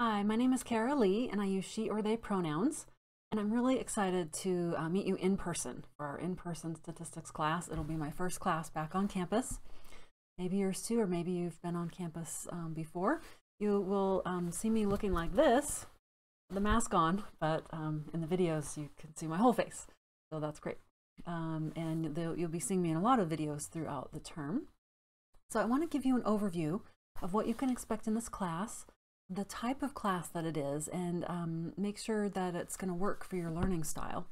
Hi, my name is Cara Lee, and I use she or they pronouns. And I'm really excited to uh, meet you in person for our in-person statistics class. It'll be my first class back on campus. Maybe yours too, or maybe you've been on campus um, before. You will um, see me looking like this, the mask on, but um, in the videos you can see my whole face. So that's great. Um, and you'll be seeing me in a lot of videos throughout the term. So I want to give you an overview of what you can expect in this class, the type of class that it is, and um, make sure that it's going to work for your learning style.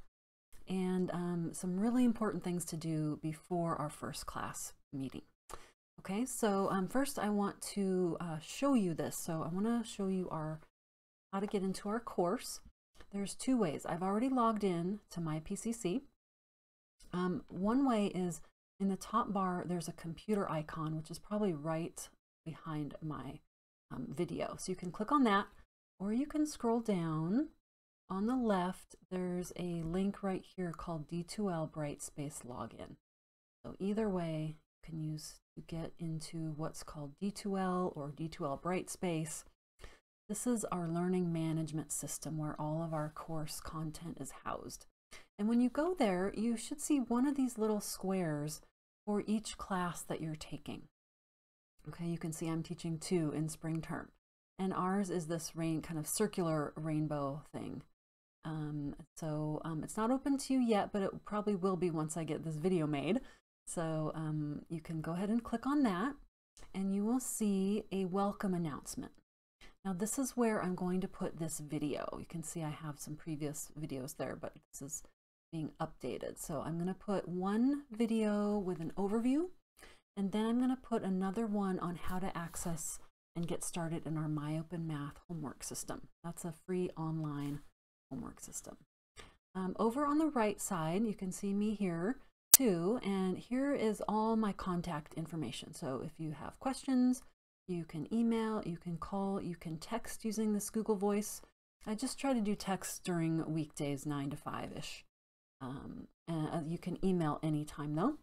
And um, some really important things to do before our first class meeting. Okay, so um, first I want to uh, show you this. So I want to show you our how to get into our course. There's two ways. I've already logged in to my PCC. Um, one way is in the top bar, there's a computer icon, which is probably right behind my um, video. So you can click on that, or you can scroll down. On the left, there's a link right here called D2L Brightspace Login. So either way, you can use to get into what's called D2L or D2L Brightspace. This is our learning management system where all of our course content is housed. And when you go there, you should see one of these little squares for each class that you're taking. Okay, you can see I'm teaching two in spring term. And ours is this rain kind of circular rainbow thing. Um, so um, it's not open to you yet, but it probably will be once I get this video made. So um, you can go ahead and click on that and you will see a welcome announcement. Now this is where I'm going to put this video. You can see I have some previous videos there, but this is being updated. So I'm going to put one video with an overview, and then I'm going to put another one on how to access and get started in our MyOpenMath homework system. That's a free online homework system. Um, over on the right side, you can see me here too, and here is all my contact information. So if you have questions, you can email, you can call, you can text using this Google Voice. I just try to do text during weekdays 9 to 5-ish. Um, uh, you can email anytime though.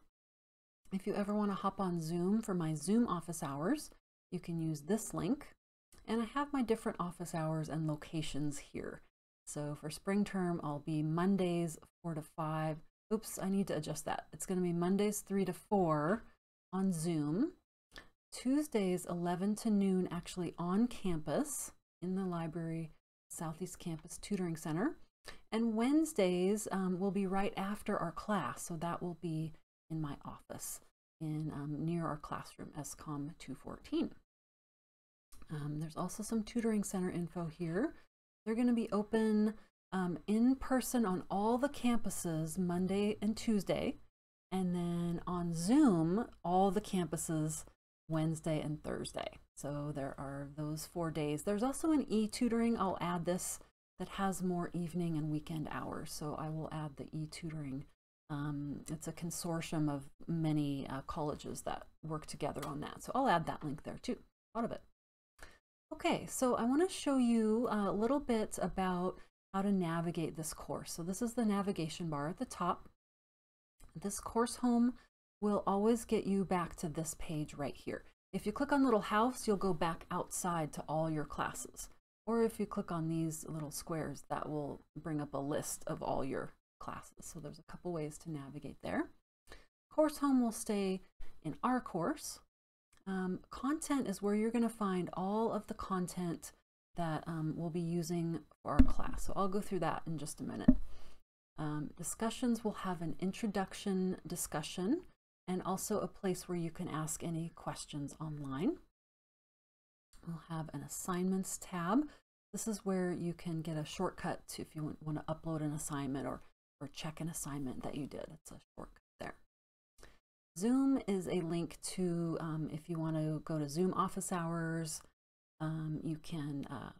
If you ever want to hop on Zoom for my Zoom office hours, you can use this link. And I have my different office hours and locations here. So for spring term, I'll be Mondays 4 to 5. Oops, I need to adjust that. It's going to be Mondays 3 to 4 on Zoom. Tuesdays 11 to noon actually on campus in the library Southeast Campus Tutoring Center. And Wednesdays um, will be right after our class, so that will be in my office in um, near our classroom, SCOM 214. Um, there's also some tutoring center info here. They're going to be open um, in person on all the campuses Monday and Tuesday, and then on Zoom, all the campuses Wednesday and Thursday. So there are those four days. There's also an e-tutoring. I'll add this that has more evening and weekend hours. So I will add the e-tutoring. Um, it's a consortium of many uh, colleges that work together on that. So I'll add that link there too. Thought of it. Okay, so I want to show you a little bit about how to navigate this course. So this is the navigation bar at the top. This course home will always get you back to this page right here. If you click on little house, you'll go back outside to all your classes. Or if you click on these little squares, that will bring up a list of all your classes. So there's a couple ways to navigate there. Course Home will stay in our course. Um, content is where you're going to find all of the content that um, we'll be using for our class. So I'll go through that in just a minute. Um, discussions will have an introduction discussion and also a place where you can ask any questions online. We'll have an assignments tab. This is where you can get a shortcut to if you want to upload an assignment or, or check an assignment that you did. It's a shortcut there. Zoom is a link to um, if you want to go to Zoom office hours. Um, you can uh,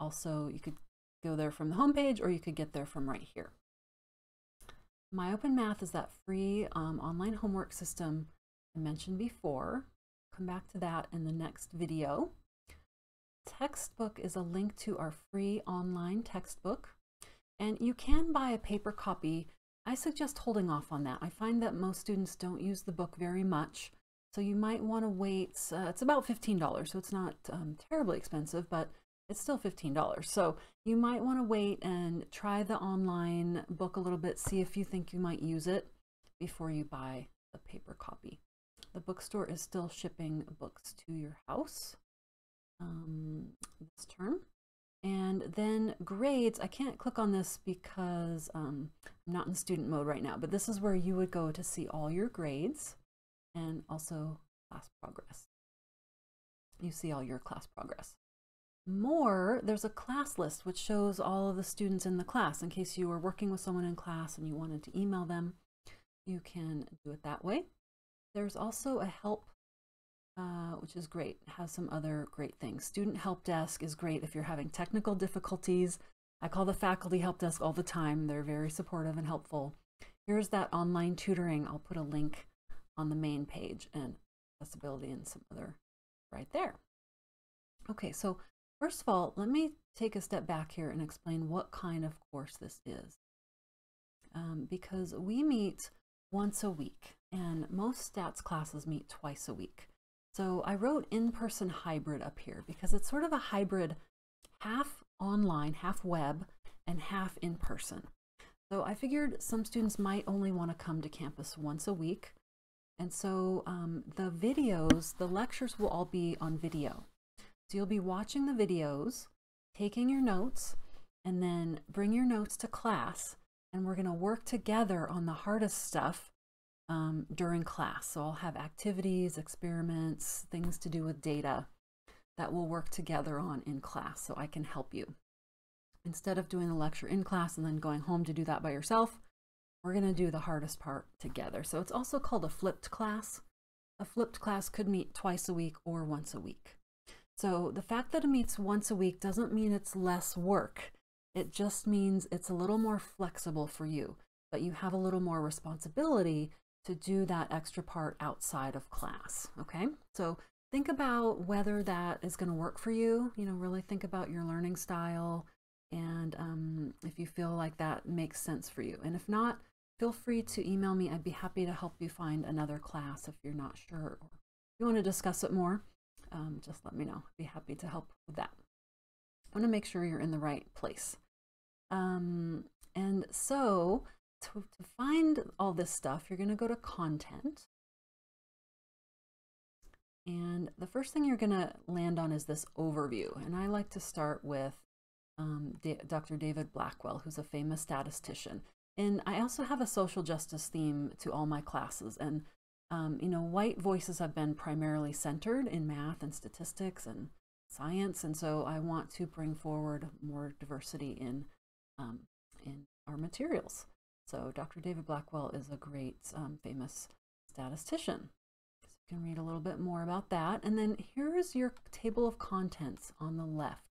also, you could go there from the homepage or you could get there from right here. MyOpenMath is that free um, online homework system I mentioned before. Come back to that in the next video. Textbook is a link to our free online textbook. And you can buy a paper copy. I suggest holding off on that. I find that most students don't use the book very much. So you might want to wait. Uh, it's about $15, so it's not um, terribly expensive, but it's still $15. So you might want to wait and try the online book a little bit, see if you think you might use it before you buy the paper copy. The bookstore is still shipping books to your house um, this term. And then grades, I can't click on this because um, I'm not in student mode right now, but this is where you would go to see all your grades and also class progress. You see all your class progress. More, there's a class list which shows all of the students in the class in case you were working with someone in class and you wanted to email them. You can do it that way. There's also a help uh, which is great. Has some other great things. Student help desk is great if you're having technical difficulties. I call the faculty help desk all the time. They're very supportive and helpful. Here's that online tutoring. I'll put a link on the main page and accessibility and some other right there. Okay, so first of all, let me take a step back here and explain what kind of course this is. Um, because we meet once a week and most stats classes meet twice a week. So I wrote in-person hybrid up here because it's sort of a hybrid half online, half web, and half in person. So I figured some students might only want to come to campus once a week. And so um, the videos, the lectures will all be on video. So you'll be watching the videos, taking your notes, and then bring your notes to class. And we're going to work together on the hardest stuff um, during class. So I'll have activities, experiments, things to do with data that we'll work together on in class so I can help you. Instead of doing the lecture in class and then going home to do that by yourself, we're going to do the hardest part together. So it's also called a flipped class. A flipped class could meet twice a week or once a week. So the fact that it meets once a week doesn't mean it's less work. It just means it's a little more flexible for you, but you have a little more responsibility to do that extra part outside of class. Okay, so think about whether that is going to work for you. You know, really think about your learning style and um, if you feel like that makes sense for you. And if not, feel free to email me. I'd be happy to help you find another class if you're not sure or if you want to discuss it more. Um, just let me know. I'd be happy to help with that. I want to make sure you're in the right place. Um, and so to, to find all this stuff, you're going to go to content. And the first thing you're going to land on is this overview. And I like to start with um, Dr. David Blackwell, who's a famous statistician. And I also have a social justice theme to all my classes. And, um, you know, white voices have been primarily centered in math and statistics and science. And so I want to bring forward more diversity in, um, in our materials. So Dr. David Blackwell is a great um, famous statistician. So you can read a little bit more about that. And then here's your table of contents on the left.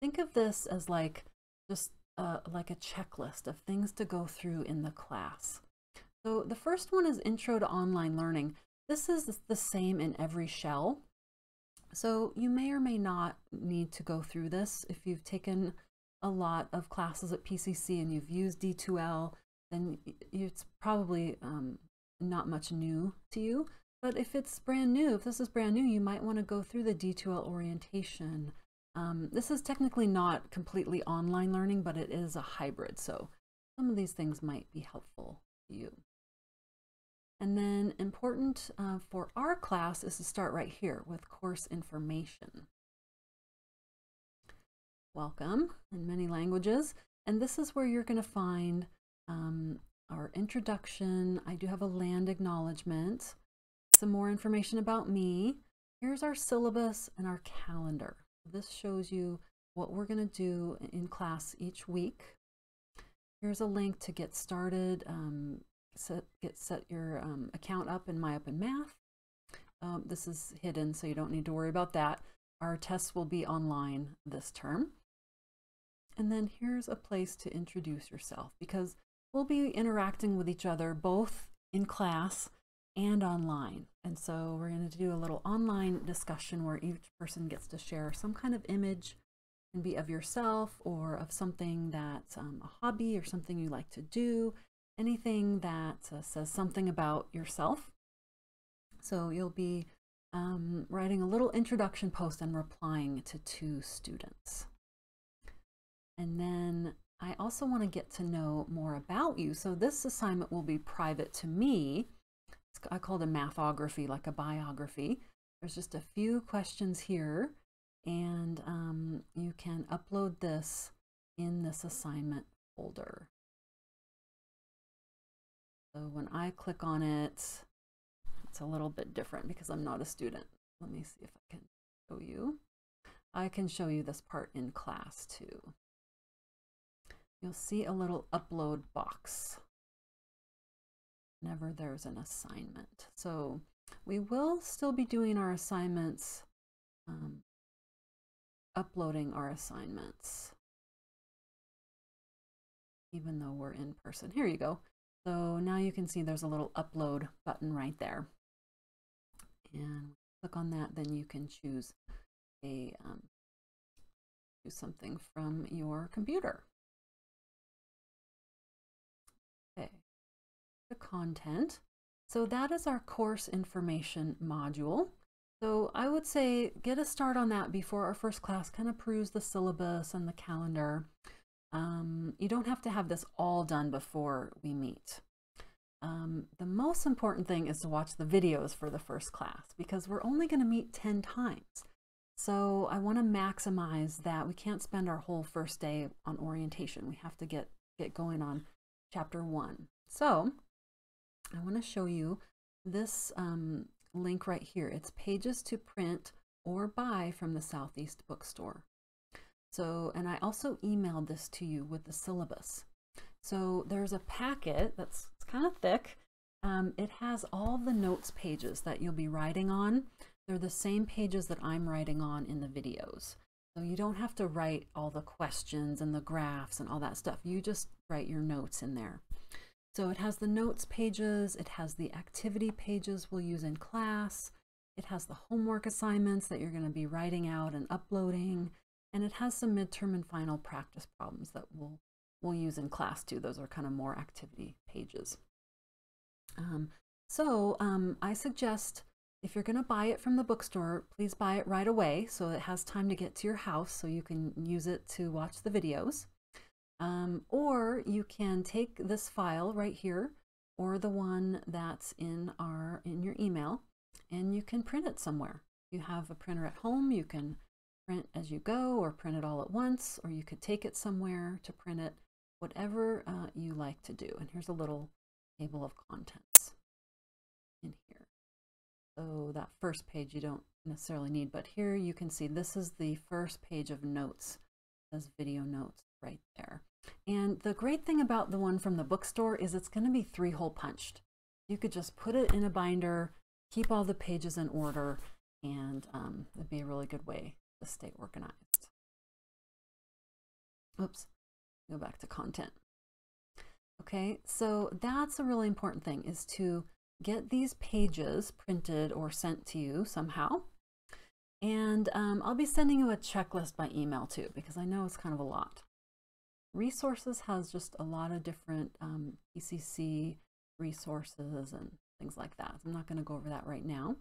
Think of this as like just uh, like a checklist of things to go through in the class. So the first one is Intro to Online Learning. This is the same in every shell. So you may or may not need to go through this if you've taken a lot of classes at PCC and you've used D2L then it's probably um, not much new to you. But if it's brand new, if this is brand new, you might want to go through the D2L orientation. Um, this is technically not completely online learning, but it is a hybrid. So some of these things might be helpful to you. And then important uh, for our class is to start right here with course information. Welcome in many languages. And this is where you're going to find um, our introduction. I do have a land acknowledgement, some more information about me. Here's our syllabus and our calendar. This shows you what we're going to do in class each week. Here's a link to get started, um, set, get set your um, account up in MyOpenMath. Um, this is hidden, so you don't need to worry about that. Our tests will be online this term. And then here's a place to introduce yourself because we'll be interacting with each other both in class and online. And so we're going to do a little online discussion where each person gets to share some kind of image and be of yourself or of something that's um, a hobby or something you like to do, anything that uh, says something about yourself. So you'll be um, writing a little introduction post and replying to two students. And then I also want to get to know more about you. So this assignment will be private to me. I call it a mathography, like a biography. There's just a few questions here, and um, you can upload this in this assignment folder. So when I click on it, it's a little bit different because I'm not a student. Let me see if I can show you. I can show you this part in class too. You'll see a little upload box whenever there's an assignment. So we will still be doing our assignments, um, uploading our assignments, even though we're in person. Here you go. So now you can see there's a little upload button right there. And click on that, then you can choose a um, do something from your computer. Content. So that is our course information module. So I would say get a start on that before our first class, kind of peruse the syllabus and the calendar. Um, you don't have to have this all done before we meet. Um, the most important thing is to watch the videos for the first class because we're only going to meet 10 times. So I want to maximize that. We can't spend our whole first day on orientation. We have to get, get going on chapter one. So I want to show you this um, link right here. It's pages to print or buy from the Southeast Bookstore. So, and I also emailed this to you with the syllabus. So there's a packet that's kind of thick. Um, it has all the notes pages that you'll be writing on. They're the same pages that I'm writing on in the videos. So you don't have to write all the questions and the graphs and all that stuff. You just write your notes in there. So it has the notes pages, it has the activity pages we'll use in class, it has the homework assignments that you're going to be writing out and uploading, and it has some midterm and final practice problems that we'll, we'll use in class too. Those are kind of more activity pages. Um, so um, I suggest if you're going to buy it from the bookstore, please buy it right away so it has time to get to your house so you can use it to watch the videos. Um, or you can take this file right here or the one that's in our in your email and you can print it somewhere. You have a printer at home, you can print as you go or print it all at once, or you could take it somewhere to print it, whatever uh, you like to do. And here's a little table of contents in here. So that first page you don't necessarily need, but here you can see this is the first page of notes, as video notes right there. And the great thing about the one from the bookstore is it's going to be three hole punched. You could just put it in a binder, keep all the pages in order, and um, it'd be a really good way to stay organized. Oops, go back to content. Okay, so that's a really important thing is to get these pages printed or sent to you somehow. And um, I'll be sending you a checklist by email too, because I know it's kind of a lot. Resources has just a lot of different um, PCC resources and things like that. I'm not going to go over that right now.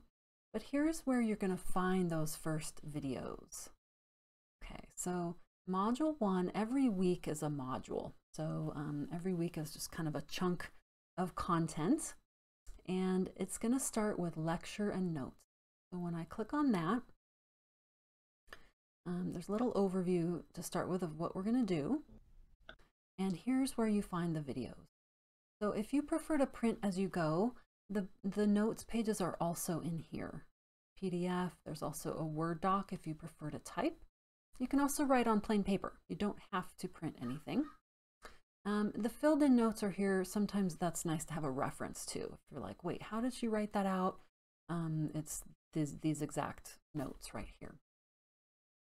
But here's where you're going to find those first videos. Okay, so module one, every week is a module. So um, every week is just kind of a chunk of content. And it's going to start with lecture and notes. So when I click on that, um, there's a little overview to start with of what we're going to do. And here's where you find the videos. So if you prefer to print as you go, the, the notes pages are also in here. PDF, there's also a Word doc if you prefer to type. You can also write on plain paper. You don't have to print anything. Um, the filled in notes are here. Sometimes that's nice to have a reference to. If you're like, wait, how did she write that out? Um, it's these, these exact notes right here.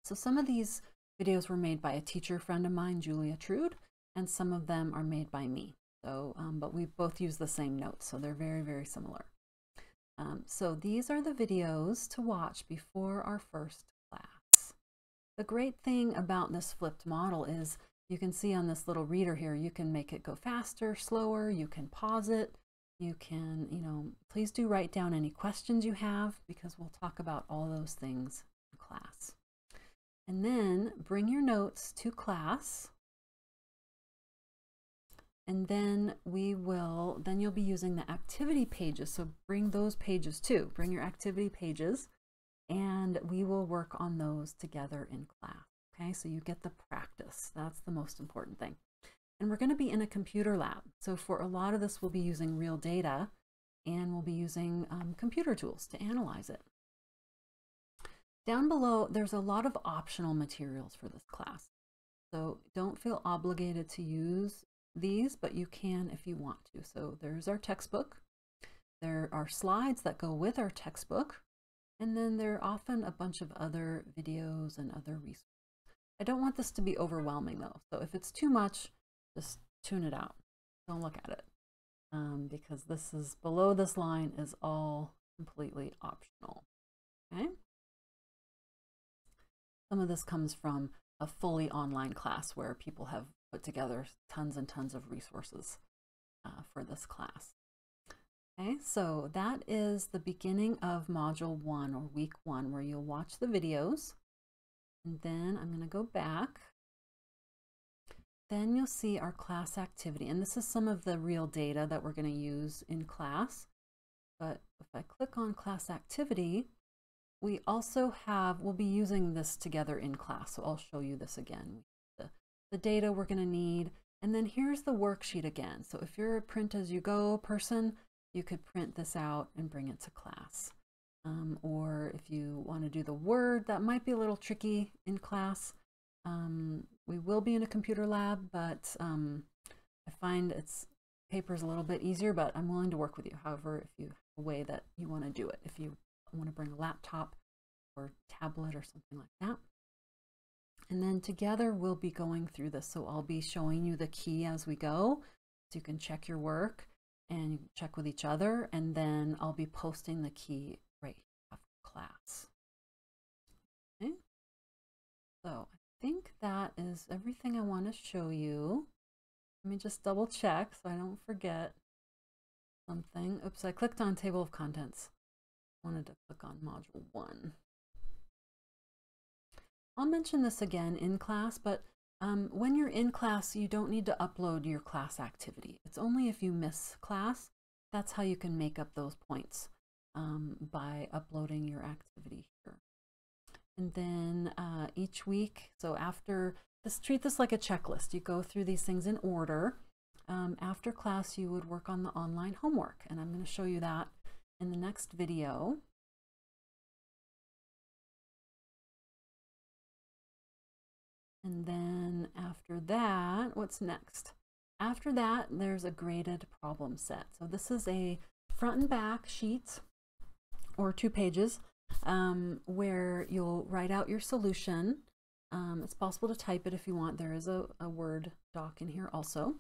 So some of these videos were made by a teacher friend of mine, Julia Trude, and some of them are made by me. So, um, but we both use the same notes, so they're very, very similar. Um, so these are the videos to watch before our first class. The great thing about this flipped model is you can see on this little reader here, you can make it go faster, slower, you can pause it, you can, you know, please do write down any questions you have because we'll talk about all those things in class. And then bring your notes to class And then we will, then you'll be using the activity pages. So bring those pages too. Bring your activity pages and we will work on those together in class. Okay, so you get the practice. That's the most important thing. And we're going to be in a computer lab. So for a lot of this, we'll be using real data and we'll be using um, computer tools to analyze it. Down below, there's a lot of optional materials for this class. So don't feel obligated to use these, but you can if you want to. So there's our textbook. There are slides that go with our textbook. And then there are often a bunch of other videos and other resources. I don't want this to be overwhelming though. So if it's too much, just tune it out. Don't look at it. Um, because this is below this line is all completely optional. Okay. Some of this comes from a fully online class where people have put together tons and tons of resources uh, for this class. Okay, so that is the beginning of module one or week one where you'll watch the videos. And then I'm going to go back. Then you'll see our class activity. And this is some of the real data that we're going to use in class. But if I click on class activity, we also have, we'll be using this together in class. So I'll show you this again. The, data we're going to need. And then here's the worksheet again. So if you're a print as you go person, you could print this out and bring it to class. Um, or if you want to do the word, that might be a little tricky in class. Um, we will be in a computer lab, but um, I find it's paper is a little bit easier, but I'm willing to work with you. However, if you have a way that you want to do it, if you want to bring a laptop or tablet or something like that. And then together we'll be going through this. So I'll be showing you the key as we go so you can check your work and check with each other. And then I'll be posting the key right after class. Okay. So I think that is everything I want to show you. Let me just double check so I don't forget something. Oops, I clicked on table of contents. I wanted to click on module one. I'll mention this again in class, but um, when you're in class, you don't need to upload your class activity. It's only if you miss class, that's how you can make up those points um, by uploading your activity here. And then uh, each week, so after this, treat this like a checklist. You go through these things in order. Um, after class, you would work on the online homework, and I'm going to show you that in the next video. And then after that, what's next? After that, there's a graded problem set. So this is a front and back sheet or two pages um, where you'll write out your solution. Um, it's possible to type it if you want. There is a, a Word doc in here also.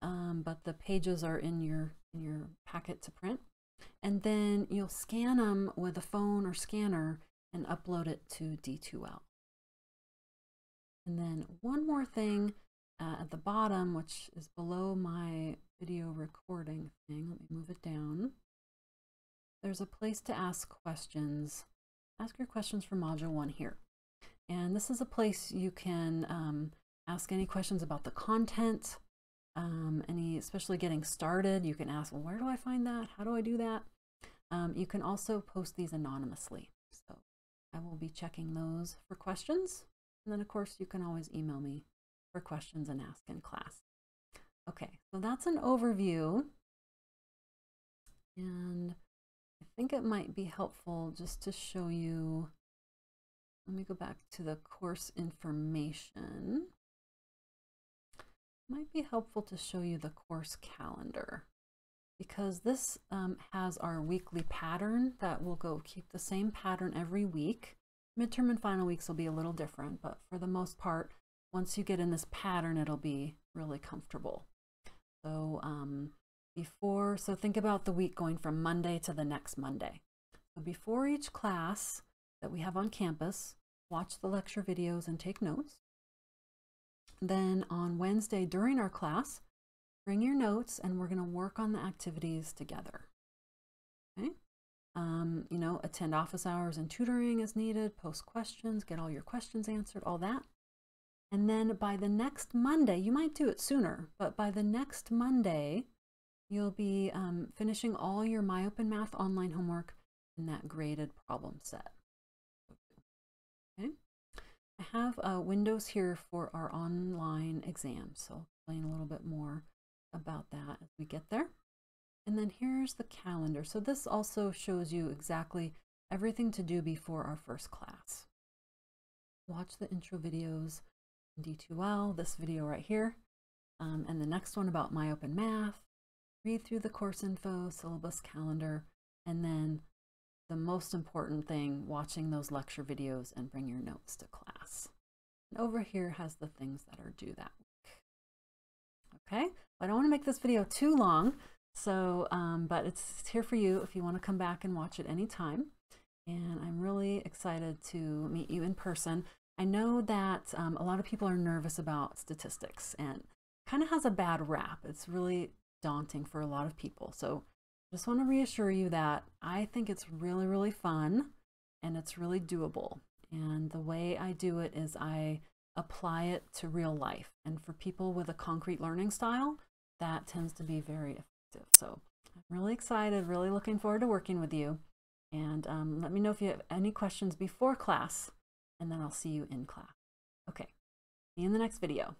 Um, but the pages are in your, in your packet to print. And then you'll scan them with a phone or scanner and upload it to D2L. And then one more thing uh, at the bottom, which is below my video recording thing. Let me move it down. There's a place to ask questions. Ask your questions for Module 1 here. And this is a place you can um, ask any questions about the content, um, any, especially getting started. You can ask, well, where do I find that? How do I do that? Um, you can also post these anonymously. So I will be checking those for questions. And then of course you can always email me for questions and ask in class. Okay, so that's an overview. And I think it might be helpful just to show you, let me go back to the course information. It might be helpful to show you the course calendar because this um, has our weekly pattern that will go keep the same pattern every week. Midterm and final weeks will be a little different, but for the most part, once you get in this pattern, it'll be really comfortable. So um, before, so think about the week going from Monday to the next Monday. So before each class that we have on campus, watch the lecture videos and take notes. Then on Wednesday during our class, bring your notes and we're going to work on the activities together. Okay? Um, you know, attend office hours and tutoring as needed, post questions, get all your questions answered, all that. And then by the next Monday, you might do it sooner, but by the next Monday, you'll be um, finishing all your MyOpenMath online homework in that graded problem set. Okay. I have uh, windows here for our online exam, so I'll explain a little bit more about that as we get there. And then here's the calendar. So this also shows you exactly everything to do before our first class. Watch the intro videos in D2L, this video right here, um, and the next one about MyOpenMath. Read through the course info, syllabus calendar, and then the most important thing, watching those lecture videos and bring your notes to class. And over here has the things that are due that week. Okay, I don't want to make this video too long, so, um, but it's here for you if you want to come back and watch it anytime. And I'm really excited to meet you in person. I know that um, a lot of people are nervous about statistics and kind of has a bad rap. It's really daunting for a lot of people. So just want to reassure you that I think it's really, really fun and it's really doable. And the way I do it is I apply it to real life. And for people with a concrete learning style, that tends to be very effective. So I'm really excited, really looking forward to working with you. And um, let me know if you have any questions before class, and then I'll see you in class. Okay, see you in the next video.